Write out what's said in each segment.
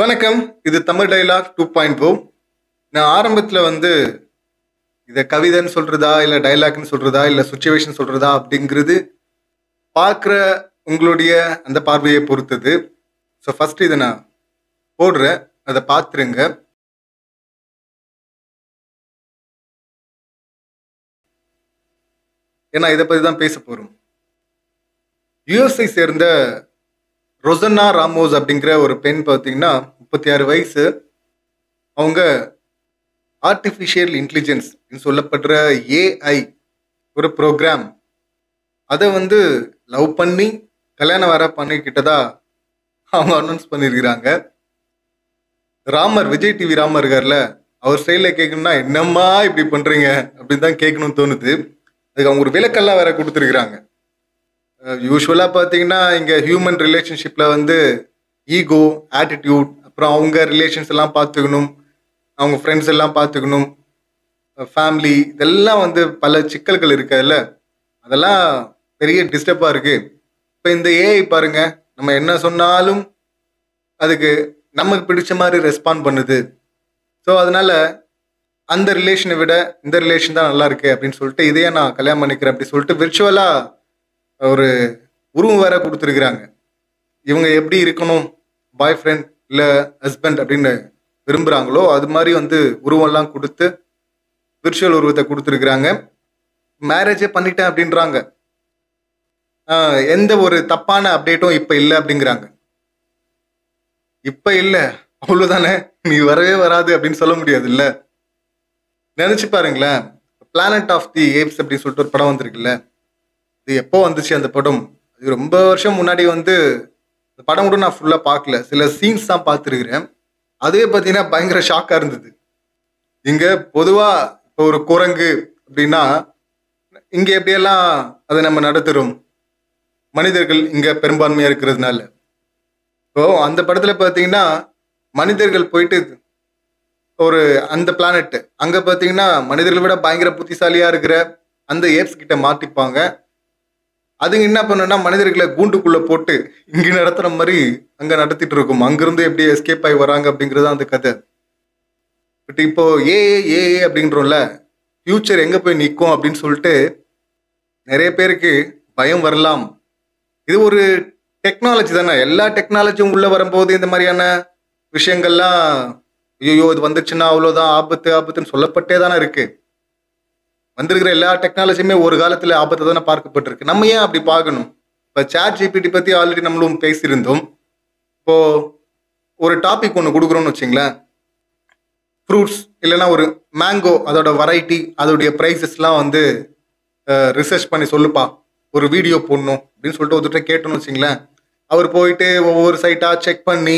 வணக்கம். இது Tamil dialogue two point four நான் ஆரம்பத்தில் வந்து இதை கவிதைன்னு சொல்கிறதா இல்லை டைலாக்னு சொல்கிறதா இல்லை சுச்சுவேஷன் சொல்கிறதா அப்படிங்கிறது பார்க்குற உங்களுடைய அந்த பார்வையை பொறுத்தது. ஸோ ஃபஸ்ட்டு இதை நான் போடுறேன். அதை பார்த்துருங்க. ஏன்னா இதை பற்றி தான் பேச போகிறோம் யுஎஸ்ஐ சேர்ந்த ரொசன்னா ராமோஸ் அப்படிங்கிற ஒரு பெண் பார்த்தீங்கன்னா முப்பத்தி ஆறு வயசு. அவங்க ஆர்டிஃபிஷியல் இன்டெலிஜென்ஸ் சொல்லப்படுற ஏஐ ஒரு ப்ரோக்ராம் அதை வந்து லவ் பண்ணி கல்யாணம் வர பண்ணிக்கிட்டதா அவங்க அனௌன்ஸ் பண்ணியிருக்கிறாங்க ராமர் விஜய் டிவி ராமர் இருக்கார்ல அவர் ஸ்டைலில் கேட்கணும்னா என்னம்மா இப்படி பண்ணுறீங்க அப்படின்னு தான் கேட்கணும்னு தோணுது. அதுக்கு அவங்க ஒரு விளக்கெல்லாம் வேற கொடுத்துருக்குறாங்க. யூஸ்வலாக பார்த்தீங்கன்னா இங்கே ஹியூமன் ரிலேஷன்ஷிப்பில் வந்து ஈகோ ஆட்டிடியூட் அப்புறம் அவங்க ரிலேஷன்ஸ் எல்லாம் பார்த்துக்கணும் அவங்க ஃப்ரெண்ட்ஸ் எல்லாம் பார்த்துக்கணும் ஃபேமிலி இதெல்லாம் வந்து பல சிக்கல்கள் இருக்குதுல்ல அதெல்லாம் பெரிய டிஸ்டர்பாக இருக்குது இப்போ இந்த ஏஐ பாருங்க நம்ம என்ன சொன்னாலும் அதுக்கு நமக்கு பிடிச்ச மாதிரி ரெஸ்பாண்ட் பண்ணுது. ஸோ அதனால் அந்த ரிலேஷனை விட இந்த ரிலேஷன் தான் நல்லா இருக்குது அப்படின்னு சொல்லிட்டு இதையே நான் கல்யாணம் பண்ணிக்கிறேன் அப்படி சொல்லிட்டு விர்ச்சுவலாக ஒரு உருவம் வேற கொடுத்துருக்குறாங்க. இவங்க எப்படி இருக்கணும்? பாய் ஃப்ரெண்ட் இல்லை ஹஸ்பண்ட் அப்படின்னு விரும்புகிறாங்களோ அது மாதிரி வந்து உருவம்லாம் கொடுத்து விர்ச்சுவல் உருவத்தை கொடுத்துருக்குறாங்க. மேரேஜே பண்ணிட்டேன் அப்படின்றாங்க. எந்த ஒரு தப்பான அப்டேட்டும் இப்போ இல்லை அப்படிங்கிறாங்க. இப்போ இல்லை. அவ்வளோதானே நீ வரவே வராது அப்படின்னு சொல்ல முடியாது இல்லை நினச்சி பாருங்களேன். பிளானட் ஆஃப் தி ஏப்ஸ் அப்படின்னு சொல்லிட்டு ஒரு படம் வந்திருக்குல்ல. இது எப்போ வந்துச்சு அந்த படம்? இது ரொம்ப வருஷம் முன்னாடி வந்து அந்த படம் கூட நான் ஃபுல்லாக பார்க்கல. சில சீன்ஸ் தான் பார்த்துருக்குறேன். அதுவே பார்த்தீங்கன்னா பயங்கர ஷாக்காக இருந்தது. இங்கே பொதுவாக இப்போ ஒரு குரங்கு அப்படின்னா இங்கே எப்படியெல்லாம் அதை நம்ம நடத்துகிறோம் மனிதர்கள் இங்கே பெரும்பான்மையாக இருக்கிறதுனால. இப்போ அந்த படத்தில் பார்த்தீங்கன்னா மனிதர்கள் போயிட்டு ஒரு அந்த பிளானட் அங்கே பார்த்தீங்கன்னா மனிதர்களை விட பயங்கர புத்திசாலியாக இருக்கிற அந்த ஏப்ஸ் கிட்ட மாட்டிப்பாங்க. அதுங்க என்ன பண்ணுன்னா மனிதர்களை கூண்டுக்குள்ளே போட்டு இங்கே நடத்துகிற மாதிரி அங்கே நடத்திட்டு இருக்கும். அங்கேருந்து எப்படி எஸ்கேப் ஆகி வராங்க அப்படிங்கிறது அந்த கதை. பட் இப்போ ஏ ஏ அப்படின்றோம்ல ஃப்யூச்சர் எங்கே போய் நிற்கும் அப்படின்னு சொல்லிட்டு நிறைய பேருக்கு பயம் வரலாம். இது ஒரு டெக்னாலஜி தானே. எல்லா டெக்னாலஜியும் உள்ளே வரும்போது இந்த மாதிரியான விஷயங்கள்லாம் ஐயோ இது வந்துச்சுன்னா அவ்வளோதான் ஆபத்து ஆபத்துன்னு சொல்லப்பட்டே தானே இருக்குது வந்திருக்கிற எல்லா டெக்னாலஜியுமே ஒரு காலத்தில் ஆபத்தை தானே பார்க்கப்பட்டிருக்கு. நம்ம ஏன் அப்படி பார்க்கணும்? இப்போ சேட் ஜிபிடி பற்றி ஆல்ரெடி நம்மளும் பேசியிருந்தோம். இப்போது ஒரு டாபிக் ஒன்று கொடுக்குறோன்னு வச்சிங்களேன். ஃப்ரூட்ஸ் இல்லைன்னா ஒரு மேங்கோ அதோட வெரைட்டி அதோடைய ப்ரைஸஸ்லாம் வந்து ரிசர்ச் பண்ணி சொல்லுப்பா. ஒரு வீடியோ போடணும் அப்படின்னு சொல்லிட்டு ஒருத்தர் கேட்டோன்னு வச்சிங்களேன். அவர் போயிட்டு ஒவ்வொரு சைட்டாக செக் பண்ணி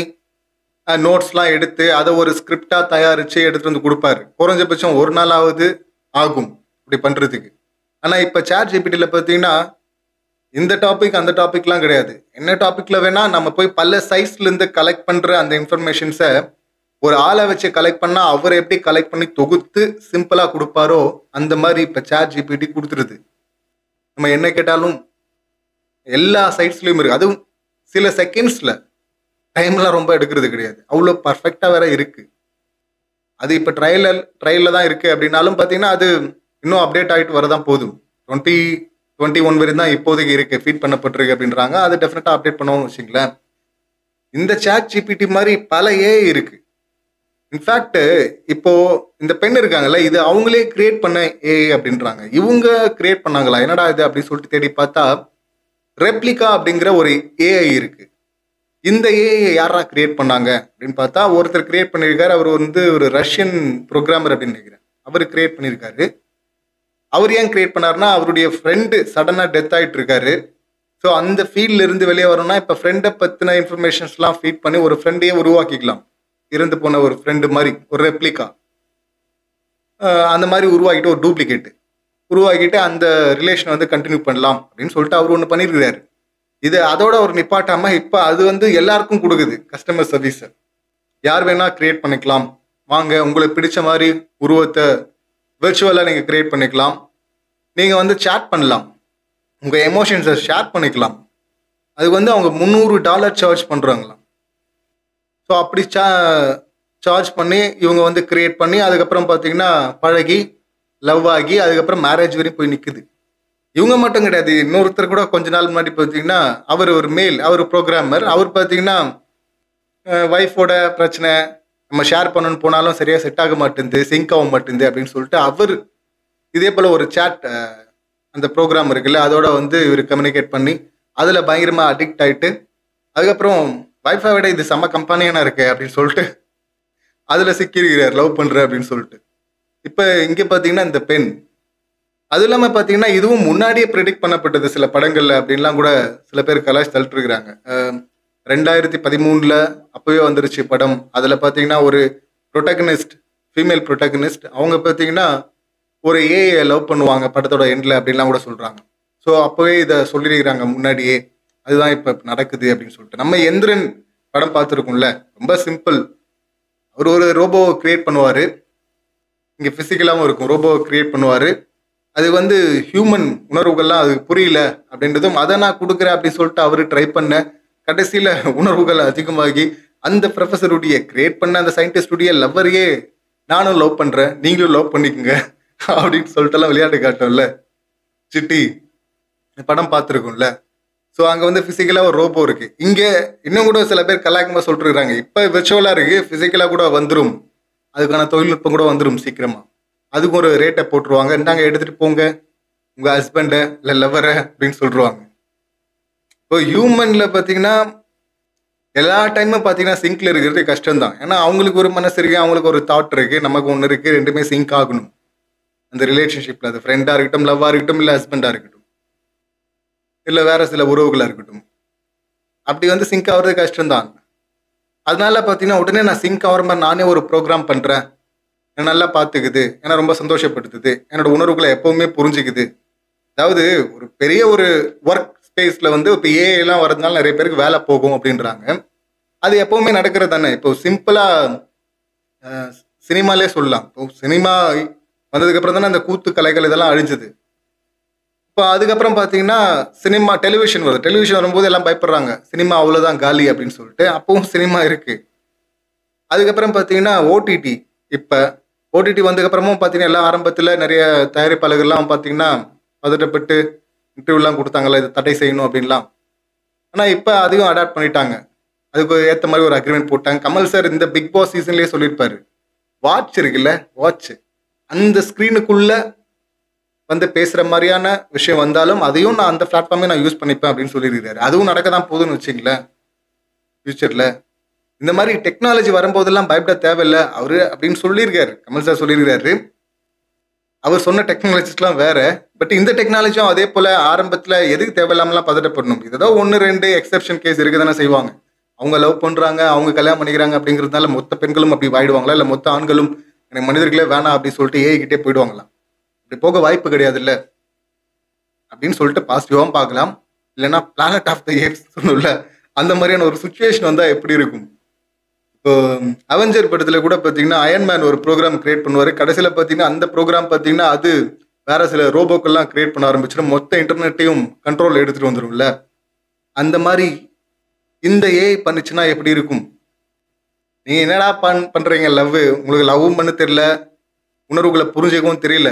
நோட்ஸ்லாம் எடுத்து அதை ஒரு ஸ்கிரிப்டாக தயாரித்து எடுத்துகிட்டு வந்து கொடுப்பாரு. குறைஞ்சபட்சம் ஒரு நாளாவது ஆகும். இப்படி பண்ணுறதுக்கு ஆனால் இப்போ சேட் ஜிபிடியில் பார்த்தீங்கன்னா இந்த டாபிக் அந்த டாபிக்லாம் கிடையாது. என்ன டாப்பிக்கில் வேணால் நம்ம போய் பல சைஸ்லேருந்து கலெக்ட் பண்ணுற அந்த இன்ஃபர்மேஷன்ஸை ஒரு ஆளை வச்சு கலெக்ட் பண்ணால் அவர் எப்படி கலெக்ட் பண்ணி தொகுத்து சிம்பிளாக கொடுப்பாரோ அந்த மாதிரி இப்போ சேட் ஜிபிடி கொடுத்துருது. நம்ம என்ன கேட்டாலும் எல்லா சைட்ஸ்லையும் இருக்குது அதுவும் சில செகண்ட்ஸில் டைம்லாம் ரொம்ப எடுக்கிறது கிடையாது. அவ்வளோ பர்ஃபெக்டாக வேற இருக்குது அது இப்போ ட்ரையலில் ட்ரையலில் தான் இருக்குது அப்படின்னாலும் பார்த்தீங்கன்னா அது இன்னும் அப்டேட் ஆகிட்டு வரதான் போதும். டுவெண்ட்டி டுவெண்ட்டி ஒன் வரையும் தான் இப்போதைக்கு இருக்குது ஃபீட் பண்ணப்பட்டிருக்கு அப்படின்றாங்க. அது டெஃபினட்டாக அப்டேட் பண்ணுவோம்னு வச்சுங்களேன் இந்த சேட் ஜிபிடி மாதிரி பல ஏ இருக்குது இன்ஃபேக்ட் இப்போ இந்த பெண் இருக்காங்கல்ல இது அவங்களே கிரியேட் பண்ண ஏ அப்படின்றாங்க. இவங்க கிரியேட் பண்ணாங்களா? என்னடா இது அப்படின்னு சொல்லிட்டு தேடி பார்த்தா ரெப்ளிகா அப்படிங்கிற ஒரு ஏஐ இருக்கு. இந்த ஏஐ யாரா கிரியேட் பண்ணாங்க அப்படின்னு பார்த்தா ஒருத்தர் கிரியேட் பண்ணியிருக்காரு. அவர் வந்து ஒரு ரஷ்யன் ப்ரோக்ராமர் அப்படின்னு நினைக்கிறேன். அவர் கிரியேட் பண்ணியிருக்காரு. அவர் ஏன் கிரியேட் பண்ணாருன்னா அவருடைய ஃப்ரெண்டு சடனாக டெத் ஆகிட்டு இருக்காரு. ஸோ அந்த ஃபீல்ட்ல இருந்து வெளியே வரணும்னா இப்போ ஃப்ரெண்டை பற்றின இன்ஃபர்மேஷன்ஸ்லாம் ஃபீட் பண்ணி ஒரு ஃப்ரெண்டையே உருவாக்கிக்கலாம். இறந்து போன ஒரு ஃப்ரெண்டு மாதிரி ஒரு ரெப்ளிகா அந்த மாதிரி உருவாக்கிட்டு ஒரு டூப்ளிகேட்டு உருவாக்கிட்டு அந்த ரிலேஷனை வந்து கண்டினியூ பண்ணலாம் அப்படின்னு சொல்லிட்டு அவர் ஒன்று பண்ணியிருக்கிறாரு இது அதோட ஒரு நிப்பாட்டாமல் இப்போ அது வந்து எல்லாருக்கும் கொடுக்குது கஸ்டமர் சர்வீஸை யார் வேணால் க்ரியேட் பண்ணிக்கலாம். வாங்க உங்களுக்கு பிடிச்ச மாதிரி உருவத்தை விர்ச்சுவலாக நீங்கள் க்ரியேட் பண்ணிக்கலாம். நீங்கள் வந்து சேட் பண்ணலாம். உங்கள் எமோஷன்ஸை ஷேர் பண்ணிக்கலாம். அதுக்கு வந்து அவங்க முந்நூறு டாலர் சார்ஜ் பண்ணுறாங்களாம் ஸோ அப்படி சா சார்ஜ் பண்ணி இவங்க வந்து க்ரியேட் பண்ணி அதுக்கப்புறம் பார்த்தீங்கன்னா பழகி லவ் ஆகி அதுக்கப்புறம் மேரேஜ் வரையும் போய் நிற்குது இவங்க மட்டும் கிடையாது. இன்னொருத்தர் கூட கொஞ்ச நாள் முன்னாடி பார்த்தீங்கன்னா அவர் ஒரு மேல் அவர் ப்ரோக்ராமர் அவர் பார்த்தீங்கன்னா ஒய்ஃபோட பிரச்சனை நம்ம ஷேர் பண்ணணும்னு போனாலும் சரியாக செட் ஆக மாட்டேங்குது சிங்க் ஆக மாட்டேங்குது அப்படின்னு சொல்லிட்டு அவர் இதே போல் ஒரு சேட் அந்த ப்ரோக்ராம் இருக்குல்ல அதோட வந்து இவர் கம்யூனிகேட் பண்ணி அதில் பயங்கரமாக அடிக்ட் ஆகிட்டு அதுக்கப்புறம் வைஃபை விட இது செம்ம கம்பெனியான இருக்கு அப்படின்னு சொல்லிட்டு அதில் சிக்கிருக்கிறார் லவ் பண்ணுற அப்படின்னு சொல்லிட்டு. இப்போ இங்கே பார்த்தீங்கன்னா இந்த பெண். அதுவும் இல்லாமல் பார்த்தீங்கன்னா இதுவும் முன்னாடியே ப்ரிடிக்ட் பண்ணப்பட்டது சில படங்கள்ல அப்படின்லாம் கூட சில பேர் கலாய்ச்சி தள்ளிட்டுருக்குறாங்க ரெண்டாயிரத்தி பதிமூணில் அப்போவே வந்துருச்சு படம். அதில் பார்த்தீங்கன்னா ஒரு ப்ரொட்டகனிஸ்ட் ஃபீமேல் ப்ரொட்டகனிஸ்ட் அவங்க பார்த்தீங்கன்னா ஒரு ஏஐ லவ் பண்ணுவாங்க படத்தோட எண்டில் அப்படின்லாம் கூட சொல்கிறாங்க ஸோ அப்போவே இதை சொல்லியிருக்கிறாங்க முன்னாடியே. அதுதான் இப்போ நடக்குது அப்படின்னு சொல்லிட்டு. நம்ம எந்திரன் படம் பார்த்துருக்கோம்ல ரொம்ப சிம்பிள் அவர் ஒரு ரோபோவை க்ரியேட் பண்ணுவார். இங்கே ஃபிசிக்கலாகவும் இருக்கும். ரோபோவை க்ரியேட் பண்ணுவார். அது வந்து ஹியூமன் உணர்வுகள்லாம் அது புரியல அப்படின்றதும் அதை நான் கொடுக்குறேன் அப்படின்னு சொல்லிட்டு அவர் ட்ரை பண்ண கடைசியில் உணர்வுகள் அதிகமாகி அந்த ப்ரொஃபஸருடைய கிரியேட் பண்ண அந்த சயின்டிஸ்டுடைய லவ்வரையே நானும் லவ் பண்ணுறேன் நீங்களும் லவ் பண்ணிக்கோங்க அப்படின்னு சொல்லிட்டுலாம் விளையாட்டு காட்டோம்ல. சிட்டி படம் பார்த்துருக்கோம்ல. ஸோ அங்கே வந்து ஃபிசிக்கலாக ஒரு ரோபோ இருக்கு. இங்கே இன்னும் கூட சில பேர் கலாக்கமாக சொல்லிட்டுருக்காங்க இப்போ விர்ச்சுவலாக இருக்கு ஃபிசிக்கலாக கூட வந்துடும் அதுக்கான தொழில்நுட்பம் கூட வந்துடும் சீக்கிரமாக அதுக்கு ஒரு ரேட்டை போட்டுருவாங்க. இந்தாங்க எடுத்துகிட்டு போங்க. உங்கள் ஹஸ்பண்டை இல்லை லவ்வரை அப்படின்னு சொல்லிடுவாங்க இப்போ ஹியூமனில் பார்த்தீங்கன்னா எல்லா டைமும் பார்த்தீங்கன்னா சிங்க்ல இருக்கிறது கஷ்டம்தான். ஏன்னா அவங்களுக்கு ஒரு மனசு இருக்குது அவங்களுக்கு ஒரு தாட் இருக்குது நமக்கு ஒன்று இருக்குது ரெண்டுமே சிங்க் ஆகணும். அந்த ரிலேஷன்ஷிப்பில் அது ஃப்ரெண்டாக இருக்கட்டும் லவ்வாக இருக்கட்டும் இல்லை ஹஸ்பண்டாக இருக்கட்டும். இல்லை வேற சில உறவுகளாக இருக்கட்டும். அப்படி வந்து சிங்க் ஆகிறது கஷ்டம்தான். அதனால பார்த்தீங்கன்னா உடனே நான் சிங்க் ஆகிற மாதிரி நானே ஒரு ப்ரோக்ராம் பண்ணுறேன் என்னை நல்லா பார்த்துக்குது என்னை ரொம்ப சந்தோஷப்படுத்துது என்னோட உணர்வுகளை எப்போவுமே புரிஞ்சுக்குது. அதாவது ஒரு பெரிய ஒரு ஒர்க் ஸ்பேஸில் வந்து இப்போ ஏஐலாம் வரதுனால நிறைய பேருக்கு வேலை போகும் அப்படின்றாங்க. அது எப்பவுமே நடக்கிறது தானே? இப்போ சிம்பிளாக சினிமாலே சொல்லலாம். இப்போ சினிமா வந்ததுக்கப்புறம் தானே அந்த கூத்து கலைகள் இதெல்லாம் அழிஞ்சது. இப்போ அதுக்கப்புறம் பார்த்தீங்கன்னா சினிமா டெலிவிஷன் வருது. டெலிவிஷன் வரும்போது எல்லாம் பயப்படுறாங்க. சினிமா அவ்வளோதான் காலி அப்படின்னு சொல்லிட்டு. அப்பவும் சினிமா இருக்குது அதுக்கப்புறம் பார்த்தீங்கன்னா ஓடிடி இப்போ ஓடிடி வந்ததுக்கப்புறமும் பார்த்தீங்கன்னா எல்லாம் ஆரம்பத்தில் நிறைய தயாரிப்பாளர்கள்லாம் பார்த்தீங்கன்னா பதட்டப்பட்டு இன்டர்வியூலாம் கொடுத்தாங்கல்ல இதை தடை செய்யணும் அப்படின்லாம். ஆனால் இப்போ அதையும் அடாப்ட் பண்ணிட்டாங்க. அதுக்கு ஏற்ற மாதிரி ஒரு அக்ரிமெண்ட் போட்டாங்க. கமல் சார் இந்த பிக் பாஸ் சீசன்லேயே சொல்லியிருப்பாரு. வாட்ச் இருக்குல்ல வாட்ச் அந்த ஸ்க்ரீனுக்குள்ள வந்து பேசுகிற மாதிரியான விஷயம் வந்தாலும் அதையும் நான் அந்த பிளாட்ஃபார்மே நான் யூஸ் பண்ணிப்பேன் அப்படின்னு சொல்லியிருக்காரு அதுவும் நடக்க தான் போகுதுன்னு வச்சிங்களேன் ஃபியூச்சரில் இந்த மாதிரி டெக்னாலஜி வரும்போதெல்லாம் பயப்பட தேவையில்லை. அவரு அப்படின்னு சொல்லியிருக்காரு. கமல் சார் சொல்லியிருக்காரு அவர் சொன்ன டெக்னாலஜிஸ்லாம் வேற பட் இந்த டெக்னாலஜியும் அதே போல ஆரம்பத்தில் எதுக்கு தேவையில்லாமலாம் பதட்டப்படணும். ஏதோ ஒன்று ரெண்டு எக்ஸப்ஷன் கேஸ் இருக்க தானே செய்வாங்க. அவங்க லவ் பண்ணுறாங்க அவங்க கல்யாணம் பண்ணிக்கிறாங்க அப்படிங்கிறதுனால மொத்த பெண்களும் அப்படி வாயிடுவாங்களா? இல்லை மொத்த ஆண்களும் எனக்கு மனிதர்களே வேணாம் அப்படின்னு சொல்லிட்டு ஏகிட்டே போயிடுவாங்களாம் இப்படி போக வாய்ப்பு கிடையாது இல்லை அப்படின்னு சொல்லிட்டு பாசிட்டிவாகவும் பார்க்கலாம். இல்லைன்னா பிளானட் ஆஃப் த ஏப்ஸ் சொன்னல அந்த மாதிரியான ஒரு சுச்சுவேஷன் வந்தால் எப்படி இருக்கும்? இப்போ அவெஞ்சர் படத்தில் கூட பார்த்தீங்கன்னா அயன்மேன் ஒரு ப்ரோக்ராம் கிரியேட் பண்ணுவார். கடைசியில் பார்த்தீங்கன்னா அந்த ப்ரோக்ராம் பார்த்தீங்கன்னா அது வேற சில ரோபோக்கெல்லாம் கிரியேட் பண்ண ஆரம்பிச்சிடும். மொத்த இன்டர்நெட்டையும் கண்ட்ரோல் எடுத்துட்டு வந்துடும்ல அந்த மாதிரி இந்த ஏஐ பண்ணுச்சுன்னா எப்படி இருக்கும்? நீங்கள் என்னடா பண் பண்றீங்க லவ் உங்களுக்கு லவ்வும் பண்ண தெரியல. உணர்வுகளை புரிஞ்சுக்கவும் தெரியல.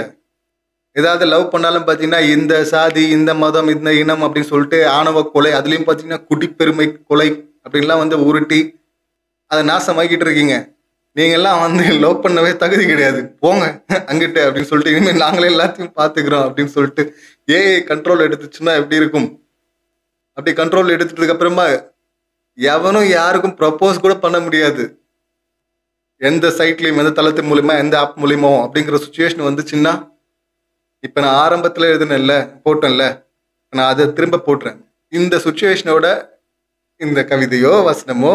ஏதாவது லவ் பண்ணாலும் பார்த்தீங்கன்னா இந்த சாதி இந்த மதம் இந்த இனம் அப்படின்னு சொல்லிட்டு ஆணவ கொலை அதுலேயும் பார்த்தீங்கன்னா குடிப்பெருமை கொலை அப்படின்லாம் வந்து உருட்டி அதை நாசமாக்கிட்டு இருக்கீங்க. நீங்கள்லாம் வந்து லவ் பண்ணவே தகுதி கிடையாது. போங்க அங்கிட்ட அப்படின்னு சொல்லிட்டு இனிமேல் நாங்களே எல்லாத்தையும் பார்த்துக்கிறோம் அப்படின்னு சொல்லிட்டு ஏஐ கண்ட்ரோல் எடுத்துச்சுன்னா எப்படி இருக்கும்? அப்படி கண்ட்ரோல் எடுத்துட்டதுக்கு அப்புறமா எவனும் யாருக்கும் ப்ரப்போஸ் கூட பண்ண முடியாது. எந்த சைட்லையும் எந்த தளத்தின் மூலியமா எந்த ஆப் மூலியமோ அப்படிங்கிற சுச்சுவேஷன் வந்துச்சுன்னா இப்போ நான் ஆரம்பத்தில் எழுதுனேன்ல போட்டேன்ல நான் அதை திரும்ப போட்டுறேன். இந்த சுச்சுவேஷனோட இந்த கவிதையோ வசனமோ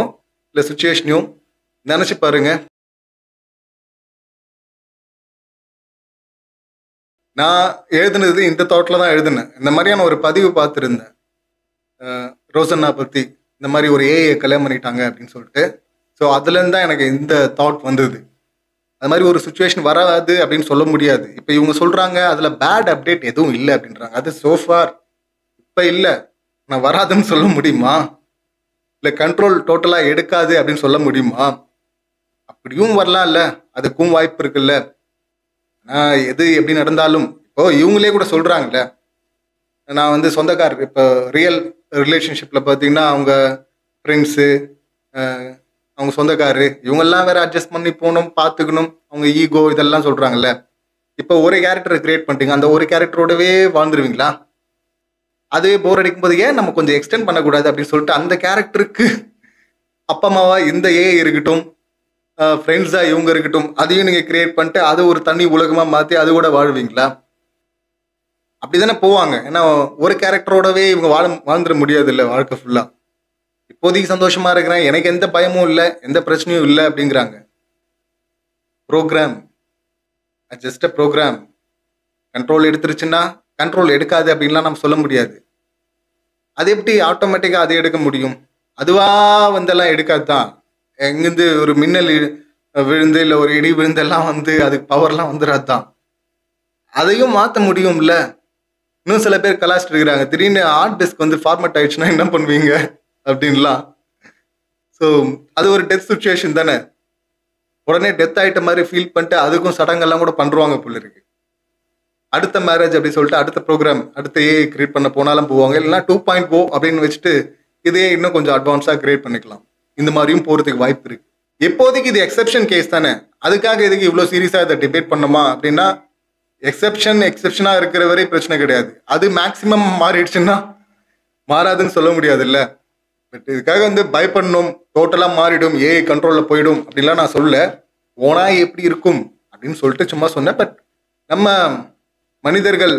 இல்லை சுச்சுவேஷனையும் நினச்சி பாருங்க. நான் எழுதுனது இந்த தாட்டில் தான் எழுதினேன். இந்த மாதிரியான ஒரு பதிவு பார்த்துருந்தேன். ரோசன்னா பற்றி இந்த மாதிரி ஒரு ஏஐ கல்யாணம் பண்ணிட்டாங்க அப்படின்னு சொல்லிட்டு. ஸோ அதுலேருந்து தான் எனக்கு இந்த தாட் வந்தது. அது மாதிரி ஒரு சுச்சுவேஷன் வராது அப்படின்னு சொல்ல முடியாது. இப்போ இவங்க சொல்கிறாங்க அதில் பேட் அப்டேட் எதுவும் இல்லை அப்படின்றாங்க. அது சோஃபார் இப்போ இல்லை. நான் வராதுன்னு சொல்ல முடியுமா? இல்லை கண்ட்ரோல் டோட்டலாக எடுக்காது அப்படின்னு சொல்ல முடியுமா? அப்படியும் வரலாம் இல்லை அதுக்கும் வாய்ப்பு இருக்குல்ல. ஆனால் எது எப்படி நடந்தாலும் இப்போ இவங்களே கூட சொல்கிறாங்கல்ல நான் வந்து சொந்தக்கார் இப்போ ரியல் ரிலேஷன்ஷிப்பில் பார்த்தீங்கன்னா அவங்க ஃப்ரெண்ட்ஸு அவங்க சொந்தக்காரரு இவங்கெல்லாம் வேற அட்ஜஸ்ட் பண்ணி போகணும் பார்த்துக்கணும் அவங்க ஈகோ இதெல்லாம் சொல்கிறாங்கல்ல இப்போ ஒரு கேரக்டரை கிரியேட் பண்ணிட்டீங்க அந்த ஒரு கேரக்டரோடவே வாழ்ந்துருவீங்களா? அதுவே போர் அடிக்கும் போது ஏன் நம்ம கொஞ்சம் எக்ஸ்டெண்ட் பண்ணக்கூடாது அப்படின்னு சொல்லிட்டு அந்த கேரக்டருக்கு அப்பா அம்மாவா இந்த ஏ இருக்கட்டும் ஃப்ரெண்ட்ஸாக இவங்க இருக்கட்டும் அதையும் நீங்கள் கிரியேட் பண்ணிட்டு அது ஒரு தனி உலகமாக மாற்றி அது கூட வாழ்வீங்களா? அப்படிதானே போவாங்க. ஏன்னா ஒரு கேரக்டரோடவே இவங்க வாழ வாழ்ந்துட முடியாது இல்லை வாழ்க்கை ஃபுல்லாக இப்போதைக்கு சந்தோஷமா இருக்கிறேன். எனக்கு எந்த பயமும் இல்லை எந்த பிரச்சனையும் இல்லை அப்படிங்கிறாங்க. Program just a program control எடுத்துருச்சுன்னா control எடுக்காது அப்படின்லாம் நம்ம சொல்ல முடியாது. அது எப்படி ஆட்டோமேட்டிக்காக அதை எடுக்க முடியும்? அதுவாக வந்தெல்லாம் எடுக்காது தான் எங்கேருந்து ஒரு மின்னல் விழுந்து இல்லை ஒரு இடி விழுந்தெல்லாம் வந்து அதுக்கு பவர்லாம் வந்துடாது தான் அதையும் மாற்ற முடியும்ல? இன்னும் சில பேர் கலாச்சிட்டு இருக்கிறாங்க திடீர்னு ஹார்ட் டிஸ்க் வந்து ஃபார்மட் ஆயிடுச்சுன்னா என்ன பண்ணுவீங்க? அப்படின்லாம். ஸோ அது ஒரு டெத் சுச்சுவேஷன் தானே. உடனே டெத் ஆயிட்ட மாதிரி ஃபீல் பண்ணிட்டு அதுக்கும் சடங்கெல்லாம் கூட பண்ணுவாங்க போல இருக்கு. அடுத்த மேரேஜ் அப்படின்னு சொல்லிட்டு அடுத்த ப்ரோக்ராம் அடுத்த ஏ கிரியேட் பண்ண போனாலும் போவாங்க. இல்லைன்னா டூ பாயிண்ட் ஓ அப்படின்னு வச்சுட்டு இதே இன்னும் கொஞ்சம் அட்வான்ஸாக கிரியேட் பண்ணிக்கலாம். இந்த மாதிரியும் போகிறதுக்கு வாய்ப்பு இருக்கு. இப்போதைக்கு இது எக்ஸெப்ஷன் கேஸ் தானே. அதுக்காக இதுக்கு இவ்வளோ சீரியஸாக இதை டிபேட் பண்ணுமா அப்படின்னா எக்ஸெப்ஷன் எக்ஸெப்ஷனாக இருக்கிற வரை பிரச்சனை கிடையாது. அது மேக்ஸிமம் மாறிடுச்சுன்னா மாறாதுன்னு சொல்ல முடியாதுல்ல. பட் இதுக்காக வந்து பயப்படணும். டோட்டலாக மாறிடும். ஏஐ கண்ட்ரோலில் போயிடும் அப்படின்லாம் நான் சொல்ல போனா எப்படி இருக்கும் அப்படின்னு சொல்லிட்டு சும்மா சொன்னேன். பட் நம்ம மனிதர்கள்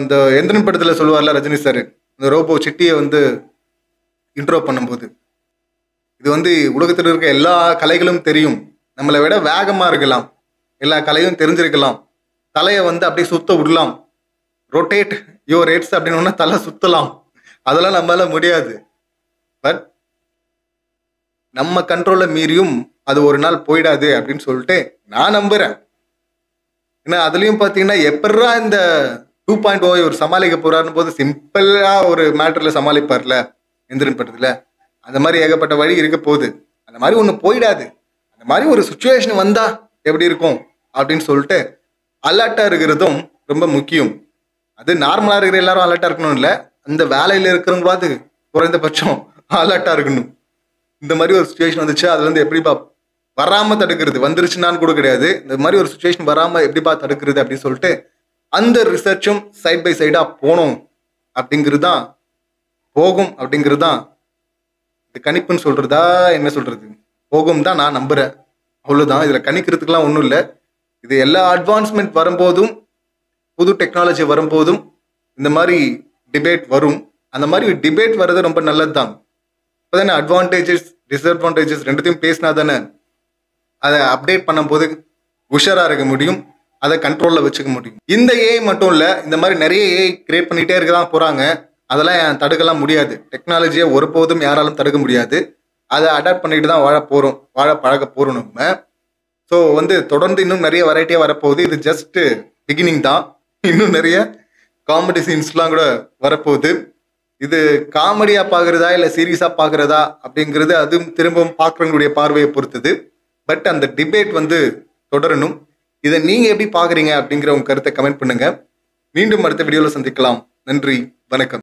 இந்த எந்திரன் படத்தில் சொல்லுவார்ல ரஜினி சார் இந்த ரோபோ சிட்டியை வந்து இன்ட்ரோ பண்ணும்போது. இது வந்து உலகத்தில் இருக்க எல்லா கலைகளும் தெரியும். நம்மளை விட வேகமாக இருக்கலாம். எல்லா கலையும் தெரிஞ்சிருக்கலாம். தலையை வந்து அப்படியே சுத்த விடலாம். ரொட்டேட் யோ ரேட்ஸ் அப்படின்னு தலை சுத்தலாம். அதெல்லாம் நம்மளால முடியாது. பட் நம்ம கண்ட்ரோலை மீறியும் அது ஒரு நாள் போயிடாது அப்படின்னு சொல்லிட்டு நான் நம்புறேன். ஏன்னா அதுலயும் பாத்தீங்கன்னா எப்படா இந்த டூ பாயிண்ட் ஓ ஒரு சமாளிக்க போறாருன்னு போது சிம்பிளா ஒரு மேட்டர்ல சமாளிப்பார்ல எந்திரன் படத்துல. அந்த மாதிரி ஏகப்பட்ட வழி இருக்க போகுது. அந்த மாதிரி ஒன்று போயிடாது. அந்த மாதிரி ஒரு சுச்சுவேஷன் வந்தா எப்படி இருக்கும்? அப்படின்னு சொல்லிட்டு அலர்ட்டா இருக்கிறதும் ரொம்ப முக்கியம். அது நார்மலா இருக்கிற எல்லாரும் அலர்ட்டா இருக்கணும் இல்லை. அந்த வேலையில இருக்கிறவங்களாவது குறைந்தபட்சம் அலர்ட்டா இருக்கணும். இந்த மாதிரி ஒரு சுச்சுவேஷன் வந்துச்சு அதுல இருந்து எப்படிப்பா வராமல் தடுக்கிறது. வந்துருச்சுன்னான்னு கூட கிடையாது. இந்த மாதிரி ஒரு சுச்சுவேஷன் வராமல் எப்படிப்பா தடுக்கிறது அப்படின்னு சொல்லிட்டு அந்த ரிசர்ச்சும் சைட் பை சைடாக போகணும் அப்படிங்கிறது தான் போகும் அப்படிங்கிறது தான் இது கணிப்புன்னு சொல்கிறதா என்ன சொல்கிறது போகும் தான் நான் நம்புகிறேன் அவ்வளோதான் இதில் கணிக்கிறதுக்கெலாம் ஒன்றும் இல்லை. இது எல்லா அட்வான்ஸ்மெண்ட் வரும்போதும் புது டெக்னாலஜி வரும்போதும் இந்த மாதிரி டிபேட் வரும். அந்த மாதிரி டிபேட் வர்றது ரொம்ப நல்லது தான் இப்போதானே அட்வான்டேஜஸ் டிஸ்அட்வான்டேஜஸ் ரெண்டுத்தையும் பேசினா தானே அதை அப்டேட் பண்ணும்போது உஷாராக இருக்க முடியும். அதை கண்ட்ரோலில் வச்சுக்க முடியும். இந்த ஏஐ மட்டும் இல்லை இந்த மாதிரி நிறைய ஏஐ கிரியேட் பண்ணிகிட்டே இருக்க தான் போகிறாங்க அதெல்லாம் தடுக்கலாம் முடியாது. டெக்னாலஜியை ஒருபோதும் யாராலும் தடுக்க முடியாது. அதை அடாப்ட் பண்ணிட்டு தான் வாழ போகிறோம் வாழ பழக போகிறோம் நம்ம. ஸோ வந்து தொடர்ந்து இன்னும் நிறைய வெரைட்டியாக வரப்போகுது. இது ஜஸ்ட்டு பிகினிங் தான். இன்னும் நிறைய காமெடி சீன்ஸ்லாம் கூட வரப்போகுது. இது காமெடியாக பார்க்குறதா இல்லை சீரியஸாக பார்க்குறதா அப்படிங்கிறது அதுவும் திரும்பவும் பார்க்குறவங்களுடைய பார்வையை பொறுத்தது. பட் அந்த டிபேட் வந்து தொடரணும். இதை நீங்கள் எப்படி பார்க்குறீங்க அப்படிங்கிற உங்க கருத்தை கமெண்ட் பண்ணுங்க. மீண்டும் அடுத்த வீடியோவில் சந்திக்கலாம். நன்றி. வணக்கம்.